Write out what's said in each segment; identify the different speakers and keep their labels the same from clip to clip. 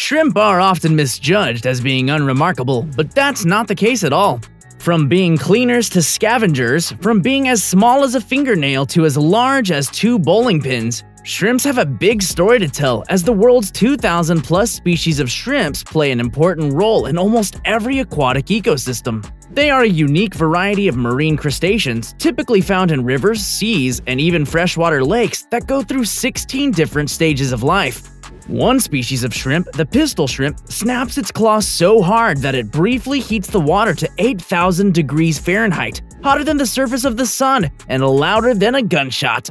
Speaker 1: Shrimp are often misjudged as being unremarkable, but that's not the case at all. From being cleaners to scavengers, from being as small as a fingernail to as large as two bowling pins, shrimps have a big story to tell as the world's 2,000 plus species of shrimps play an important role in almost every aquatic ecosystem. They are a unique variety of marine crustaceans, typically found in rivers, seas, and even freshwater lakes that go through 16 different stages of life. One species of shrimp, the pistol shrimp, snaps its claws so hard that it briefly heats the water to 8,000 degrees Fahrenheit, hotter than the surface of the sun and louder than a gunshot.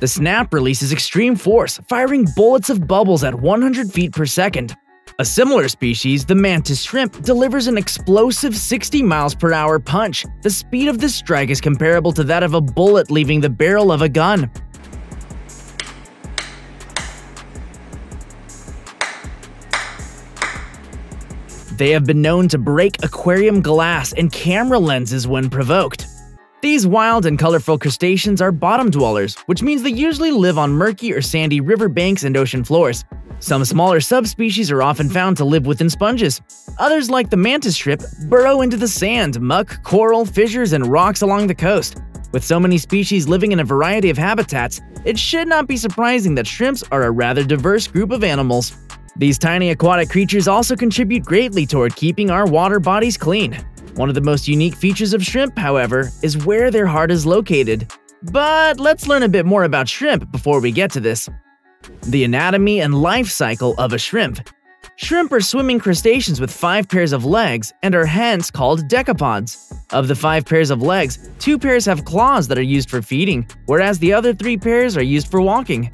Speaker 1: The snap releases extreme force, firing bullets of bubbles at 100 feet per second. A similar species, the mantis shrimp, delivers an explosive 60 miles per hour punch. The speed of this strike is comparable to that of a bullet leaving the barrel of a gun. They have been known to break aquarium glass and camera lenses when provoked. These wild and colorful crustaceans are bottom dwellers, which means they usually live on murky or sandy river banks and ocean floors. Some smaller subspecies are often found to live within sponges. Others, like the mantis shrimp, burrow into the sand, muck, coral, fissures, and rocks along the coast. With so many species living in a variety of habitats, it should not be surprising that shrimps are a rather diverse group of animals. These tiny aquatic creatures also contribute greatly toward keeping our water bodies clean. One of the most unique features of shrimp, however, is where their heart is located. But let's learn a bit more about shrimp before we get to this. The anatomy and life cycle of a shrimp. Shrimp are swimming crustaceans with five pairs of legs and are hence called decapods. Of the five pairs of legs, two pairs have claws that are used for feeding, whereas the other three pairs are used for walking.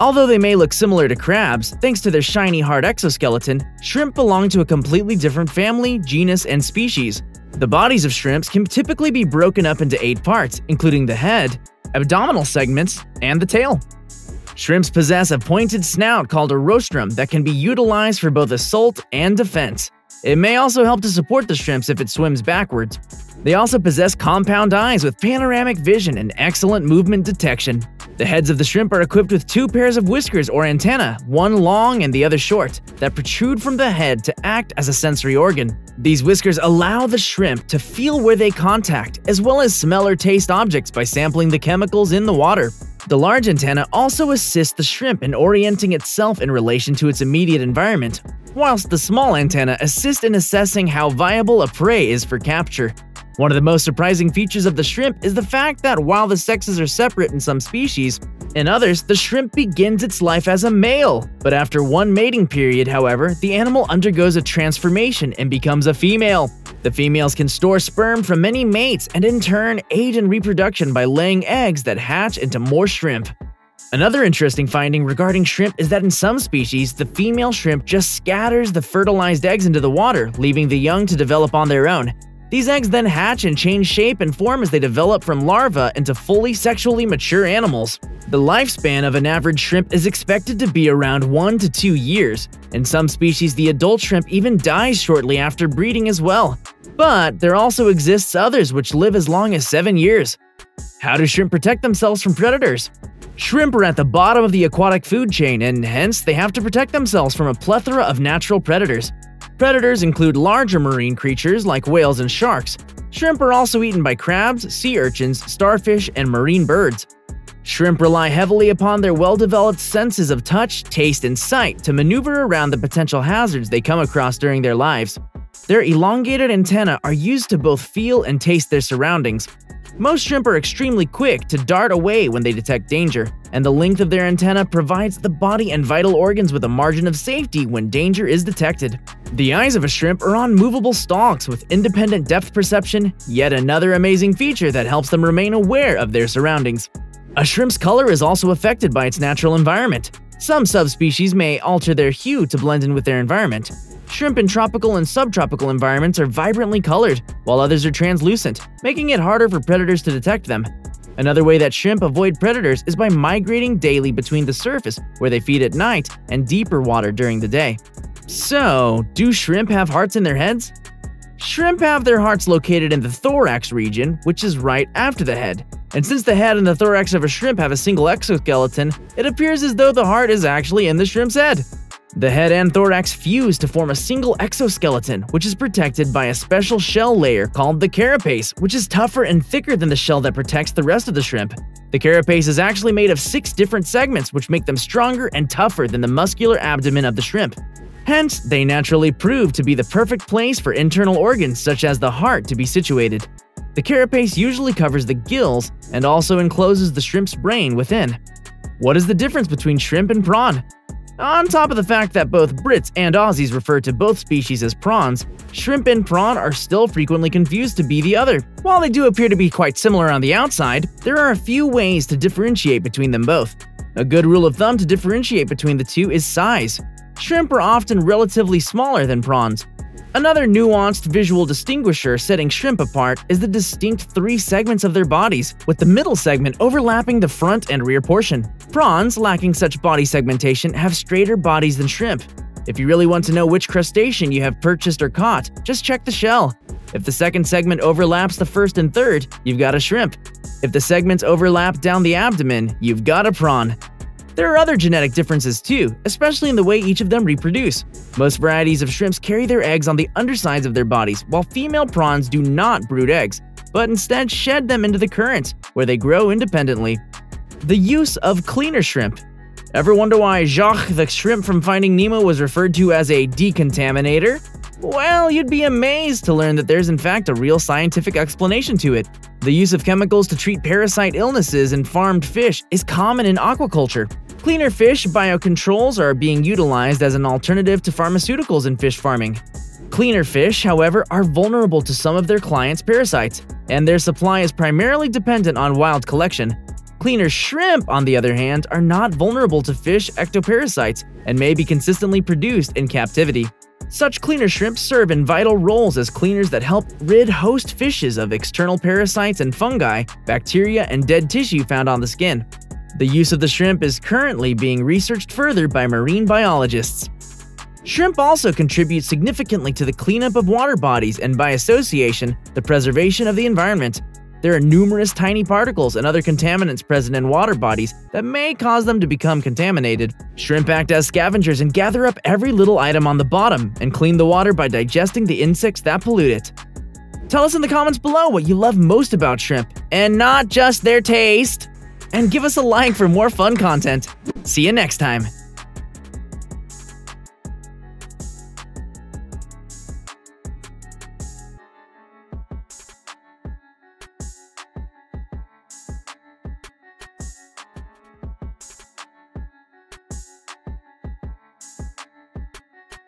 Speaker 1: Although they may look similar to crabs, thanks to their shiny hard exoskeleton, shrimp belong to a completely different family, genus, and species. The bodies of shrimps can typically be broken up into eight parts, including the head, abdominal segments, and the tail. Shrimps possess a pointed snout called a rostrum that can be utilized for both assault and defense. It may also help to support the shrimps if it swims backwards. They also possess compound eyes with panoramic vision and excellent movement detection. The heads of the shrimp are equipped with two pairs of whiskers or antennae, one long and the other short, that protrude from the head to act as a sensory organ. These whiskers allow the shrimp to feel where they contact, as well as smell or taste objects by sampling the chemicals in the water. The large antenna also assists the shrimp in orienting itself in relation to its immediate environment, whilst the small antenna assist in assessing how viable a prey is for capture. One of the most surprising features of the shrimp is the fact that while the sexes are separate in some species, in others, the shrimp begins its life as a male. But after one mating period, however, the animal undergoes a transformation and becomes a female. The females can store sperm from many mates and in turn aid in reproduction by laying eggs that hatch into more shrimp. Another interesting finding regarding shrimp is that in some species, the female shrimp just scatters the fertilized eggs into the water, leaving the young to develop on their own. These eggs then hatch and change shape and form as they develop from larvae into fully sexually mature animals. The lifespan of an average shrimp is expected to be around 1 to 2 years. In some species, the adult shrimp even dies shortly after breeding as well. But there also exists others which live as long as 7 years. How do shrimp protect themselves from predators? Shrimp are at the bottom of the aquatic food chain and hence they have to protect themselves from a plethora of natural predators. Predators include larger marine creatures like whales and sharks. Shrimp are also eaten by crabs, sea urchins, starfish, and marine birds. Shrimp rely heavily upon their well-developed senses of touch, taste, and sight to maneuver around the potential hazards they come across during their lives. Their elongated antennae are used to both feel and taste their surroundings. Most shrimp are extremely quick to dart away when they detect danger, and the length of their antenna provides the body and vital organs with a margin of safety when danger is detected. The eyes of a shrimp are on movable stalks with independent depth perception, yet another amazing feature that helps them remain aware of their surroundings. A shrimp's color is also affected by its natural environment. Some subspecies may alter their hue to blend in with their environment. Shrimp in tropical and subtropical environments are vibrantly colored, while others are translucent, making it harder for predators to detect them. Another way that shrimp avoid predators is by migrating daily between the surface, where they feed at night, and deeper water during the day. So, do shrimp have hearts in their heads? Shrimp have their hearts located in the thorax region, which is right after the head. And since the head and the thorax of a shrimp have a single exoskeleton, it appears as though the heart is actually in the shrimp's head. The head and thorax fuse to form a single exoskeleton, which is protected by a special shell layer called the carapace, which is tougher and thicker than the shell that protects the rest of the shrimp. The carapace is actually made of six different segments, which make them stronger and tougher than the muscular abdomen of the shrimp. Hence, they naturally prove to be the perfect place for internal organs such as the heart to be situated. The carapace usually covers the gills and also encloses the shrimp's brain within. What is the difference between shrimp and prawn? On top of the fact that both Brits and Aussies refer to both species as prawns, shrimp and prawn are still frequently confused to be the other. While they do appear to be quite similar on the outside, there are a few ways to differentiate between them both. A good rule of thumb to differentiate between the two is size. Shrimp are often relatively smaller than prawns, Another nuanced visual distinguisher setting shrimp apart is the distinct three segments of their bodies, with the middle segment overlapping the front and rear portion. Prawns, lacking such body segmentation, have straighter bodies than shrimp. If you really want to know which crustacean you have purchased or caught, just check the shell. If the second segment overlaps the first and third, you've got a shrimp. If the segments overlap down the abdomen, you've got a prawn. There are other genetic differences too, especially in the way each of them reproduce. Most varieties of shrimps carry their eggs on the undersides of their bodies, while female prawns do not brood eggs, but instead shed them into the currents, where they grow independently. The use of cleaner shrimp. Ever wonder why Jacques the shrimp from Finding Nemo was referred to as a decontaminator? Well, you'd be amazed to learn that there's in fact a real scientific explanation to it. The use of chemicals to treat parasite illnesses in farmed fish is common in aquaculture. Cleaner fish biocontrols are being utilized as an alternative to pharmaceuticals in fish farming. Cleaner fish, however, are vulnerable to some of their clients' parasites, and their supply is primarily dependent on wild collection. Cleaner shrimp, on the other hand, are not vulnerable to fish ectoparasites and may be consistently produced in captivity. Such cleaner shrimp serve in vital roles as cleaners that help rid host fishes of external parasites and fungi, bacteria, and dead tissue found on the skin. The use of the shrimp is currently being researched further by marine biologists. Shrimp also contribute significantly to the cleanup of water bodies and, by association, the preservation of the environment. There are numerous tiny particles and other contaminants present in water bodies that may cause them to become contaminated. Shrimp act as scavengers and gather up every little item on the bottom and clean the water by digesting the insects that pollute it. Tell us in the comments below what you love most about shrimp, and not just their taste and give us a like for more fun content. See you next time.